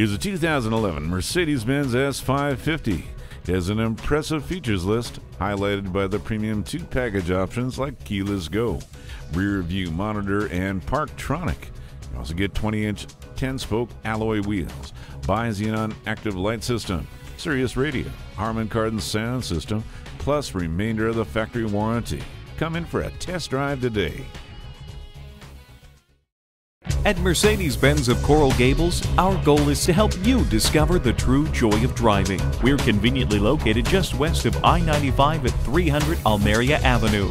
Here's a 2011 Mercedes-Benz S550. It has an impressive features list, highlighted by the premium two package options like keyless go, rear view monitor, and Parktronic. You also get 20-inch 10-spoke alloy wheels, bi-xenon active light system, Sirius radio, Harman Kardon sound system, plus remainder of the factory warranty. Come in for a test drive today. At Mercedes Benz of Coral Gables, our goal is to help you discover the true joy of driving. We're conveniently located just west of I 95 at 300 Almeria Avenue.